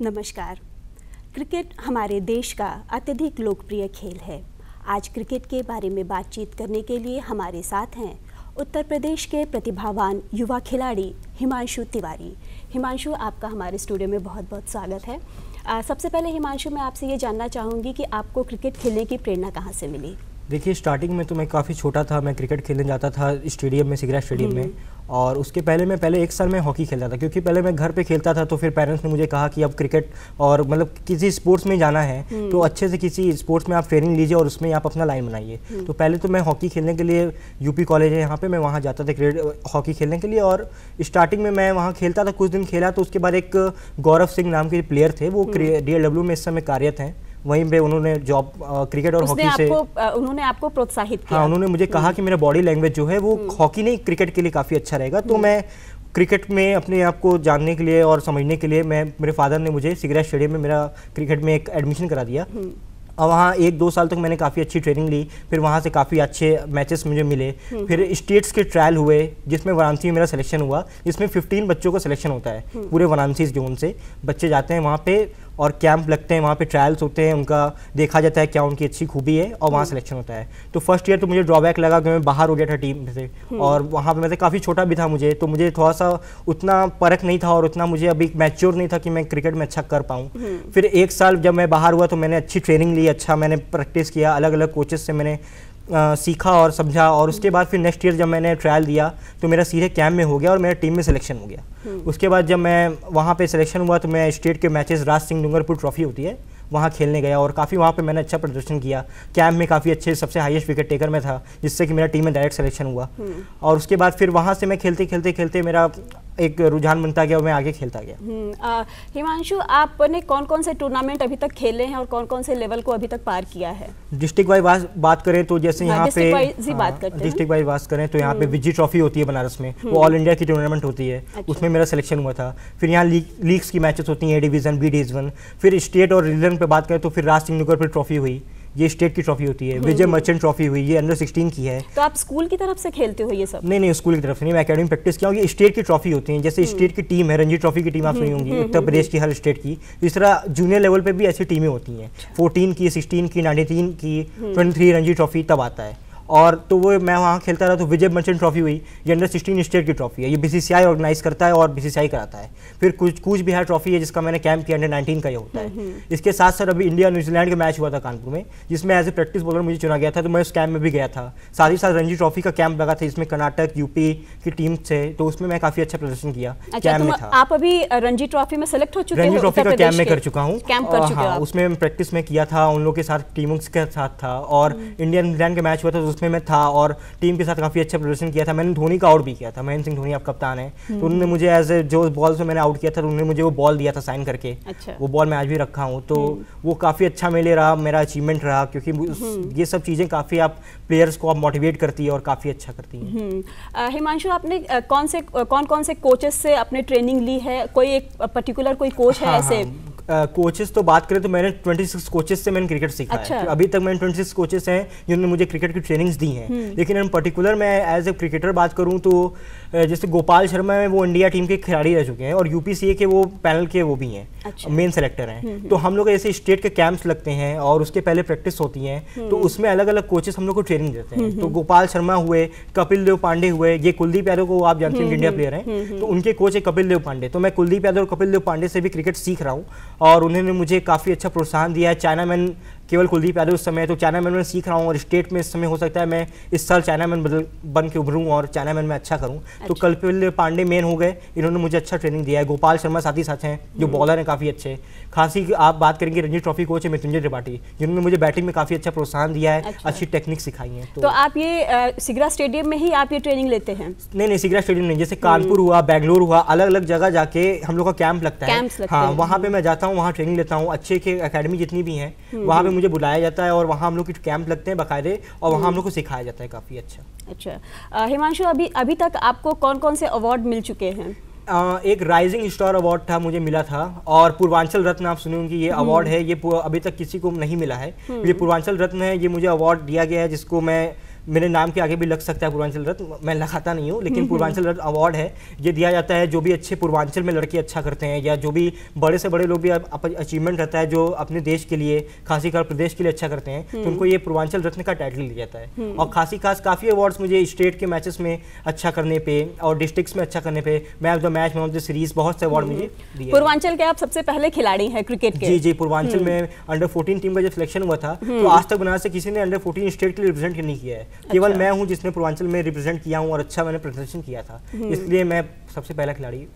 नमस्कार। क्रिकेट हमारे देश का अत्यधिक लोकप्रिय खेल है। आज क्रिकेट के बारे में बातचीत करने के लिए हमारे साथ हैं उत्तर प्रदेश के प्रतिभावान युवा खिलाड़ी हिमांशु तिवारी। हिमांशु आपका हमारे स्टूडियो में बहुत बहुत स्वागत है। आ, सबसे पहले हिमांशु मैं आपसे ये जानना चाहूँगी कि आपको क्रिकेट खेलने की प्रेरणा कहाँ से मिली? देखिए स्टार्टिंग में तो मैं काफ़ी छोटा था मैं क्रिकेट खेलने जाता था स्टेडियम में सिगरा स्टेडियम में हम्म। और उसके पहले मैं पहले एक साल में हॉकी खेलता था क्योंकि पहले मैं घर पे खेलता था तो फिर पेरेंट्स ने मुझे कहा कि अब क्रिकेट और मतलब किसी स्पोर्ट्स में जाना है हम्म। तो अच्छे से किसी स्पोर्ट्स में आप ट्रेनिंग लीजिए और उसमें आप अपना लाइन बनाइए हम्म। तो पहले तो मैं हॉकी खेलने के लिए यूपी कॉलेज है यहाँ पर मैं वहाँ जाता था क्रिकेट हॉकी खेलने के लिए और स्टार्टिंग में मैं वहाँ खेलता था कुछ दिन खेला तो उसके बाद एक गौरव सिंह नाम के प्लेयर थे वो डी में इस समय कार्यरत हैं वहीं पे उन्होंने जॉब क्रिकेट और हॉकी से उन्होंने आपको प्रोत्साहित किया। हाँ उन्होंने मुझे कहा कि मेरा बॉडी लैंग्वेज जो है वो हॉकी हम्म। नहीं क्रिकेट के लिए काफ़ी अच्छा रहेगा। तो हम्म। मैं क्रिकेट में अपने आप को जानने के लिए और समझने के लिए मैं मेरे फादर ने मुझे सिगरा स्टेडियम में मेरा क्रिकेट में एक एडमिशन करा दिया। हम्म। और वहाँ एक दो साल तक मैंने काफ़ी अच्छी ट्रेनिंग ली फिर वहाँ से काफ़ी अच्छे मैचेस मुझे मिले। फिर स्टेट्स के ट्रायल हुए जिसमें वाराणसी में मेरा सिलेक्शन हुआ जिसमें 15 बच्चों का सिलेक्शन होता है पूरे वाराणसी जोन से। बच्चे जाते हैं वहाँ पे और कैंप लगते हैं वहाँ पे ट्रायल्स होते हैं उनका देखा जाता है क्या उनकी अच्छी खूबी है और वहाँ सिलेक्शन हम्म। होता है तो फ़र्स्ट ईयर तो मुझे ड्रॉबैक लगा कि मैं बाहर हो गया था टीम से हम्म। और वहाँ पे मैं काफ़ी छोटा भी था मुझे तो मुझे थोड़ा सा उतना परख नहीं था और उतना मुझे अभी मैच्योर नहीं था कि मैं क्रिकेट में अच्छा कर पाऊँ हम्म। फिर एक साल जब मैं बाहर हुआ तो मैंने अच्छी ट्रेनिंग ली अच्छा मैंने प्रैक्टिस किया अलग अलग कोचेज से मैंने आ, सीखा और समझा और उसके बाद फिर नेक्स्ट ईयर जब मैंने ट्रायल दिया तो मेरा सीधे कैम्प में हो गया और मेरा टीम में सिलेक्शन हो गया हम्म। उसके बाद जब मैं वहाँ पे सिलेक्शन हुआ तो मैं स्टेट के मैचेस राज सिंह डूंगरपुर ट्रॉफी होती है वहाँ खेलने गया और काफ़ी वहाँ पे मैंने अच्छा प्रदर्शन किया। कैम्प में काफ़ी अच्छे सबसे हाईएस्ट विकेट टेकर में था जिससे कि मेरा टीम में डायरेक्ट सिलेक्शन हुआ। हम्म। और उसके बाद फिर वहाँ से मैं खेलते खेलते खेलते मेरा एक रुझान बनता गया और मैं आगे खेलता गया। हम्म, हिमांशु आपने कौन कौन से टूर्नामेंट अभी तक खेले हैं और कौन कौन से लेवल को अभी तक पार किया है? डिस्ट्रिक्ट वाइज बात करें तो जैसे हाँ, यहाँ पे डिस्ट्रिक्ट वाइज बात करें तो यहाँ पे विजय ट्रॉफी होती है बनारस में। वो ऑल इंडिया की टूर्नामेंट होती है। अच्छा। उसमें मेरा सिलेक्शन हुआ था। फिर यहाँ लीग्स की मैचेस होती हैं ए डिवीज़न बी डिवीज़न फिर स्टेट और रीजन पे बात करें तो फिर राज सिंह नगर पर ट्रॉफी हुई ये स्टेट की ट्रॉफी होती है विजय मर्चेंट ट्रॉफी हुई ये अंडर 16 की है। तो आप स्कूल की तरफ़ से खेलते हो ये सब? नहीं नहीं स्कूल की तरफ़ से नहीं मैं अकेडमी प्रैक्टिस किया हूँ ये स्टेट की ट्रॉफी होती है जैसे स्टेट हम्म। की टीम है रणजी ट्रॉफी की टीम आप सुनी होंगी हम्म, उत्तर हम्म, प्रदेश की हर स्टेट की इस तरह जूनियर लेवल पर भी ऐसी टीमें होती हैं फोर्टीन अच्छा। की सिक्सटीन की नाइनटीन की ट्वेंटी रणजी ट्रॉफी तब आता है। और तो वो मैं वहाँ खेलता रहा तो विजय मर्चेंट ट्रॉफी हुई ये अंडर सिक्सटीन स्टेट की ट्रॉफी है ये बीसीसीआई ऑर्गेनाइज करता है और बीसीसीआई कराता है। फिर कुछ कुछ बिहार ट्रॉफी है जिसका मैंने कैंप किया अंडर नाइनटीन का ये होता है। हम्म, हम्म। इसके साथ साथ अभी इंडिया न्यूजीलैंड का मैच हुआ था कानपुर में जिसमें एज ए प्रैक्टिस बॉलर मुझे चुना गया था तो मैं उस कैंप में भी गया था। साथ ही साथ रणजी ट्रॉफी का कैंप लगा था जिसमें कर्नाटक यूपी की टीम से तो उसमें मैं काफ़ी अच्छा प्रदर्शन किया कैंप अच्छा, में था। आप अभी रणजी ट्रॉफी में सेलेक्ट हो चुके रणजी ट्रॉफी का कैंप में कर चुका हूँ। हाँ उसमें प्रैक्टिस में किया था उन लोगों के साथ टीमों के साथ था और इंडिया न्यूजीलैंड का मैच हुआ था तो उसमें मैं था और टीम के साथ काफ़ी अच्छा प्रदर्शन किया था मैंने धोनी का आउट भी किया था महेंद्र सिंह धोनी आप कप्तान है तो हम्म। उन्होंने मुझे एज ए जो बॉल से मैंने आउट किया था तो उन्होंने मुझे वो बॉल दिया था साइन करके अच्छा। वो बॉल मैं आज भी रखा हूँ तो हम्म। वो काफ़ी अच्छा मेरे रहा मेरा अचीवमेंट रहा क्योंकि हम्म। ये सब चीज़ें काफ़ी आप प्लेयर्स को आप मोटिवेट करती है और काफ़ी अच्छा करती हैं हिमांशु आपने कौन से कौन कौन से कोचेस से आपने ट्रेनिंग ली है कोई एक पर्टिकुलर कोई कोच है हाँ, ऐसे हाँ। कोचेस तो बात करें तो मैंने 26 कोचेस से मैंने क्रिकेट सीखा अच्छा। है तो अभी तक मैंने 26 कोचेस हैं जिन्होंने मुझे क्रिकेट की ट्रेनिंग्स दी हैं। हम्म। लेकिन इन पर्टिकुलर मैं एज ए क्रिकेटर बात करूँ तो जैसे गोपाल शर्मा है वो इंडिया टीम के खिलाड़ी रह चुके हैं और यूपीसीए के वो पैनल के वो भी हैं। अच्छा। मेन सेलेक्टर हैं। हम्म, हम्म। तो हम लोग ऐसे स्टेट के कैंप्स लगते हैं और उसके पहले प्रैक्टिस होती हैं। तो उसमें अलग अलग कोचेस हम लोग को ट्रेनिंग देते हैं। तो गोपाल शर्मा हुए कपिल देव पांडे हुए ये कुलदीप यादव को आप जानते हैं इंडिया प्लेयर हैं। तो उनके कोच है कपिल देव पांडे। तो मैं कुलदीप यादव और कपिल देव पांडे से भी क्रिकेट सीख रहा हूँ। और उन्होंने मुझे काफ़ी अच्छा प्रोत्साहन दिया। है चाइना मैन केवल कुलदीप यादव उस समय तो चाइना मैन में सीख रहा हूँ और स्टेट में इस समय हो सकता है मैं इस साल चाइना मैन बदल बन के उभरूँ और चाइना मैन में अच्छा करूँ तो अच्छा। तो कल्पिल पांडे मेन हो गए इन्होंने मुझे अच्छा ट्रेनिंग दिया है गोपाल शर्मा साथ ही साथ हैं जो बॉलर हम्म। हैं काफ़ी अच्छे खासी आप बात करेंगे रणजी ट्रॉफी कोच है मृत्युंजय त्रिपाठी जिन्होंने मुझे बैटिंग में काफ़ी अच्छा प्रोत्साहन दिया है अच्छा। अच्छी टेक्निक सिखाई है तो, तो आप ये सिगरा स्टेडियम में ही आप ये ट्रेनिंग लेते हैं नहीं नहीं सिगरा स्टेडियम नहीं जैसे कानपुर हुआ बैंगलोर हुआ अलग अलग जगह जाके हम लोग का कैंप लगता है हाँ वहाँ पे मैं जाता हूँ वहाँ ट्रेनिंग लेता हूँ अच्छे के अकेडमी जितनी भी है हम्म, वहाँ पे हम्म। मुझे बुलाया जाता है और वहाँ हम लोग के कैंप लगते हैं बाकायदे और वहाँ हम लोग को सिखाया जाता है काफ़ी अच्छा। अच्छा। हिमांशु अभी अभी तक आपको कौन कौन से अवार्ड मिल चुके हैं? एक राइजिंग स्टार अवार्ड था मुझे मिला था और पूर्वांचल रत्न आप सुने होंगे ये अवार्ड हम्म। है ये अभी तक किसी को नहीं मिला है। हम्म। ये पूर्वांचल रत्न है ये मुझे अवार्ड दिया गया है जिसको मैं मेरे नाम के आगे भी लग सकता है पूर्वांचल रत्न मैं लगाता नहीं हूँ लेकिन पूर्वांचल रत्न अवार्ड है। ये दिया जाता है जो भी अच्छे पूर्वांचल में लड़के अच्छा करते हैं या जो भी बड़े से बड़े लोग भी अचीवमेंट रहता है जो अपने देश के लिए खासी खास प्रदेश के लिए अच्छा करते हैं तो उनको ये पूर्वांचल रत्न का टाइटल दिया जाता है। और खासी खास काफ़ी अवार्ड्स मुझे स्टेट के मैचेस में अच्छा करने पे और डिस्ट्रिक्ट्स में अच्छा करने पे match of the match man of the series बहुत से अवार्ड मुझे पूर्वांचल के आप सबसे पहले खिलाड़ी हैं क्रिकेट के। जी जी पूर्वांचल में अंडर फोर्टीन टीम का जब सिलेक्शन हुआ था तो आज तक बनारस से किसी ने अंडर फोर्टीन स्टेट के लिए रिप्रेजेंट नहीं किया है। केवल अच्छा। मैं हूँ जिसने पूर्वांचल में रिप्रेजेंट किया हूँ और अच्छा मैंने प्रदर्शन किया था इसलिए मैं सबसे पहला खिलाड़ी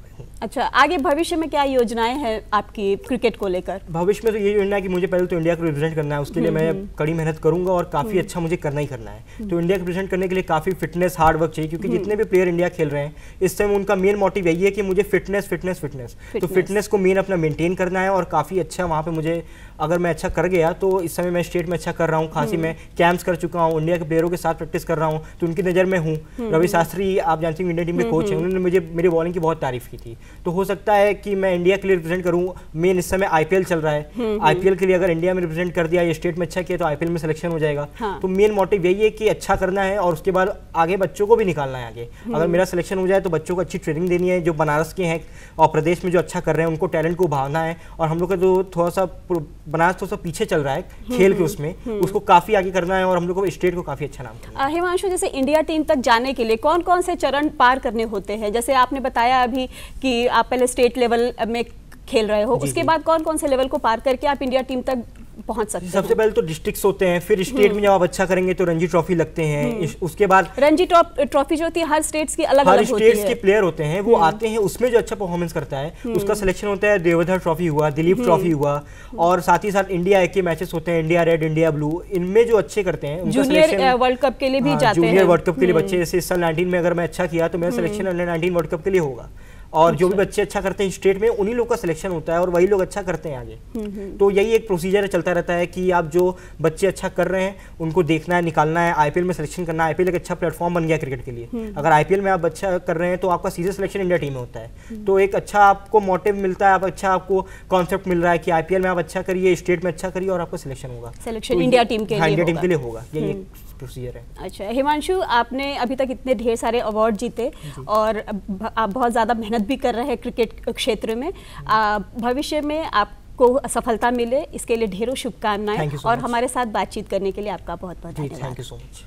अच्छा आगे भविष्य में क्या योजनाएँ हैं आपकी क्रिकेट को लेकर? भविष्य में तो ये योजना है कि मुझे पहले तो इंडिया को रिप्रेजेंट करना है उसके लिए मैं हम्म, हम्म। कड़ी मेहनत करूँगा और काफ़ी हम्म। अच्छा मुझे करना ही करना है। तो इंडिया को रिप्रेजेंट करने के लिए काफ़ी फिटनेस हार्ड वर्क चाहिए क्योंकि जितने भी प्लेयर इंडिया खेल रहे हैं इस समय उनका मेन मोटिव यही है कि मुझे फिटनेस फिटनेस फिटनेस। तो फिटनेस। को मेन अपना मेनटेन करना है और काफ़ी अच्छा वहाँ पर मुझे अगर मैं अच्छा कर गया तो इस समय मैं स्टेट में अच्छा कर रहा हूँ खासी में कैंप्स कर चुका हूँ इंडिया के प्लेयरों के साथ प्रैक्टिस कर रहा हूँ तो उनकी नज़र में हूँ। रवि शास्त्री आप जानते हैं इंडिया टीम के कोच हैं उन्होंने मुझे मेरी बॉलिंग की बहुत तारीफ़ की थी। तो हो सकता है कि मैं इंडिया के लिए रिप्रेजेंट करूँ। मेन इस समय आईपीएल चल रहा है। IPL hmm, hmm. के लिए अगर इंडिया में रिप्रेजेंट कर दिया या स्टेट में अच्छा किया तो आईपीएल में सिलेक्शन हो जाएगा। हाँ। तो मेन मोटिव यही है कि अच्छा करना है और उसके बाद आगे बच्चों को भी निकालना है आगे। अगर हम्म। मेरा सिलेक्शन हो जाए तो बच्चों को अच्छी ट्रेनिंग देनी है जो बनारस के हैं और प्रदेश में जो अच्छा कर रहे हैं उनको टैलेंट को उभारना है। और हम लोग का जो थोड़ा सा बनारस थोड़ा सा पीछे चल रहा है खेल के उसमें उसको काफ़ी आगे करना है और हम लोग को स्टेट को काफ़ी अच्छा नाम हिमांशु जैसे इंडिया टीम तक जाने के लिए कौन कौन से चरण पार करने होते हैं? जैसे आपने बताया अभी कि आप पहले स्टेट लेवल में खेल रहे हो। उसके बाद कौन कौन से लेवल को पार करके आप इंडिया टीम तक पहुँच सकते हैं। सबसे पहले तो डिस्ट्रिक्ट्स होते हैं फिर स्टेट में हम्म। जब आप अच्छा करेंगे तो रणजी ट्रॉफी लगते हैं। हम्म। उसके बाद रणजी ट्रॉफी जो होती है हर स्टेट्स की अलग हर स्टेट्स के प्लेयर होते हैं वो हम्म। आते हैं उसमें जो अच्छा परफॉर्मेंस करता है उसका सिलेक्शन होता है देवधर ट्रॉफी हुआ दिलीप ट्रॉफी हुआ और साथ ही साथ इंडिया के मैचेस होते हैं इंडिया रेड इंडिया ब्लू इनमें जो अच्छे करते हैं जूनियर वर्ल्ड कप के लिए भी हाँ, जाते हैं। जूनियर वर्ल्ड कप के लिए बच्चे जैसे इस साल नाइनटीन में अगर मैं अच्छा किया तो मेरा selection under nineteen world cup के लिए होगा। और जो भी अच्छा। बच्चे अच्छा करते हैं स्टेट में उन्हीं लोग का सिलेक्शन होता है और वही लोग अच्छा करते हैं आगे। हम्म, हम्म। तो यही एक प्रोसीजर चलता रहता है कि आप जो बच्चे अच्छा कर रहे हैं उनको देखना है निकालना है आईपीएल में सिलेक्शन करना है। आईपीएल एक अच्छा प्लेटफॉर्म बन गया क्रिकेट के लिए। हम्म। अगर आईपीएल में आप अच्छा कर रहे हैं तो आपका सीधे सिलेक्शन इंडिया टीम में होता है। तो एक अच्छा आपको मोटिव मिलता है आप अच्छा आपको कॉन्सेप्ट मिल रहा है कि आईपीएल में आप अच्छा करिए स्टेट में अच्छा करिए और आपका सिलेक्शन होगा। सिलेक्शन इंडिया टीम के लिए इंडिया टीम के लिए होगा। यही प्रोसीजर है। अच्छा हिमांशु आपने अभी तक इतने ढेर सारे अवार्ड जीते और आप बहुत ज़्यादा मेहनत भी कर रहे हैं क्रिकेट क्षेत्र में। भविष्य में आपको सफलता मिले इसके लिए ढेरों शुभकामनाएँ और हमारे साथ बातचीत करने के लिए आपका बहुत बहुत धन्यवाद। Thank you so much